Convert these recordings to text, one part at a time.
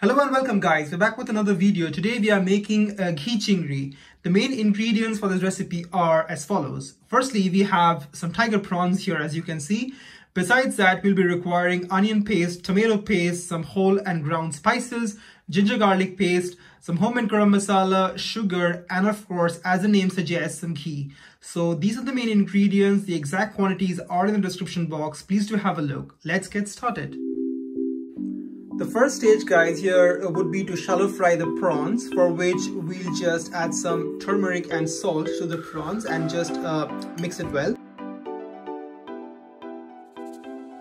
Hello and welcome guys, we're back with another video. Today we are making a ghee chingri. The main ingredients for this recipe are as follows. Firstly, we have some tiger prawns here as you can see. Besides that, we'll be requiring onion paste, tomato paste, some whole and ground spices, ginger garlic paste, some homemade garam masala, sugar, and of course, as the name suggests, some ghee. So these are the main ingredients. The exact quantities are in the description box. Please do have a look. Let's get started. The first stage guys here would be to shallow fry the prawns for which we'll just add some turmeric and salt to the prawns and just uh, mix it well.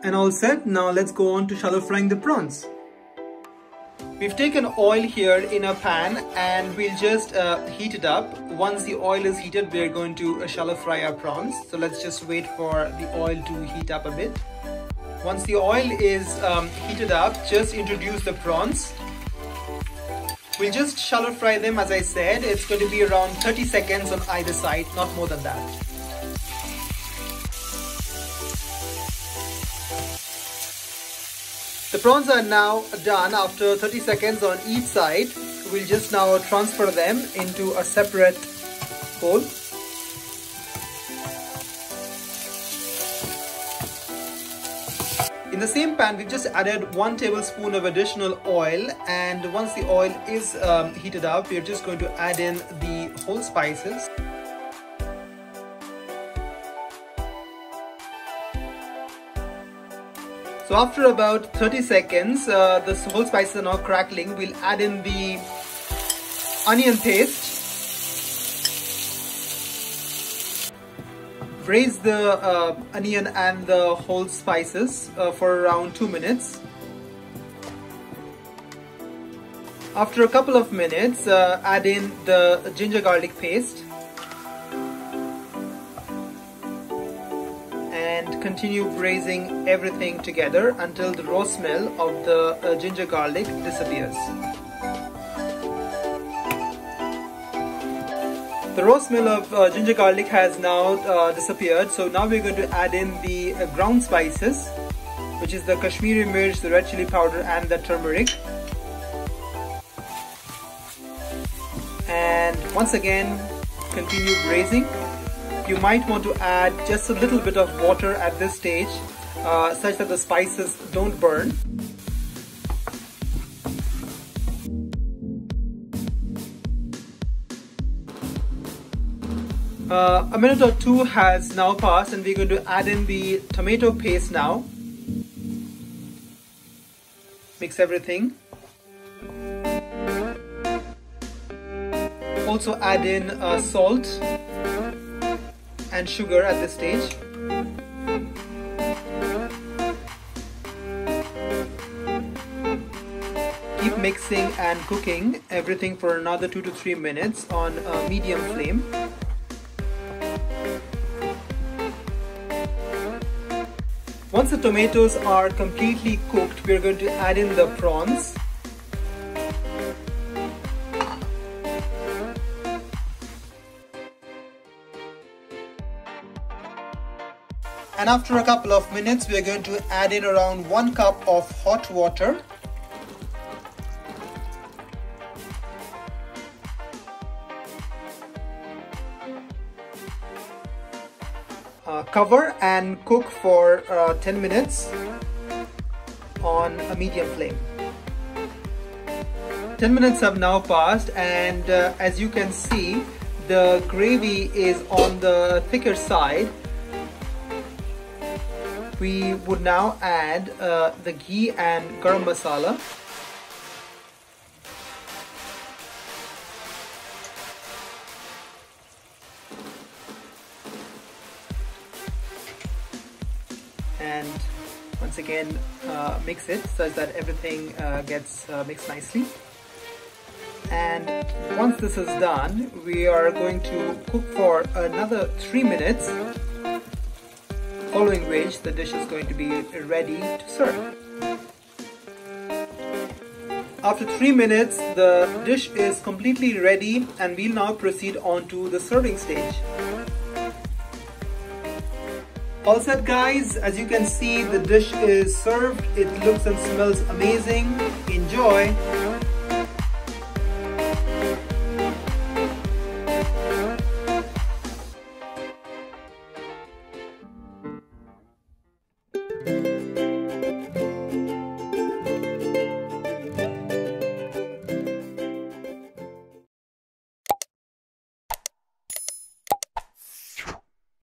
And all set, now let's go on to shallow frying the prawns. We've taken oil here in a pan and we'll just uh, heat it up. Once the oil is heated, we're going to uh, shallow fry our prawns. So let's just wait for the oil to heat up a bit. Once the oil is um, heated up, just introduce the prawns. We'll just shallow fry them as I said. It's going to be around 30 seconds on either side, not more than that. The prawns are now done after 30 seconds on each side. We'll just now transfer them into a separate bowl. In the same pan, we've just added one tablespoon of additional oil and once the oil is um, heated up, we're just going to add in the whole spices. So after about 30 seconds, uh, the whole spices are now crackling. We'll add in the onion paste braise the uh, onion and the whole spices uh, for around 2 minutes. After a couple of minutes, uh, add in the ginger garlic paste and continue braising everything together until the raw smell of the uh, ginger garlic disappears. The raw smell of uh, ginger garlic has now uh, disappeared. So now we're going to add in the uh, ground spices, which is the Kashmiri mirch, the red chili powder and the turmeric. And once again, continue braising. You might want to add just a little bit of water at this stage, uh, such that the spices don't burn. Uh, a minute or two has now passed and we're going to add in the tomato paste now. Mix everything. Also add in uh, salt and sugar at this stage. Keep mixing and cooking everything for another 2 to 3 minutes on a medium flame. Once the tomatoes are completely cooked, we're going to add in the prawns. And after a couple of minutes, we're going to add in around one cup of hot water. Uh, cover and cook for uh, 10 minutes on a medium flame. 10 minutes have now passed and uh, as you can see the gravy is on the thicker side. We would now add uh, the ghee and garam masala and once again uh, mix it such that everything uh, gets uh, mixed nicely. And once this is done we are going to cook for another three minutes following which the dish is going to be ready to serve. After three minutes the dish is completely ready and we'll now proceed on to the serving stage all set guys, as you can see the dish is served. It looks and smells amazing. Enjoy!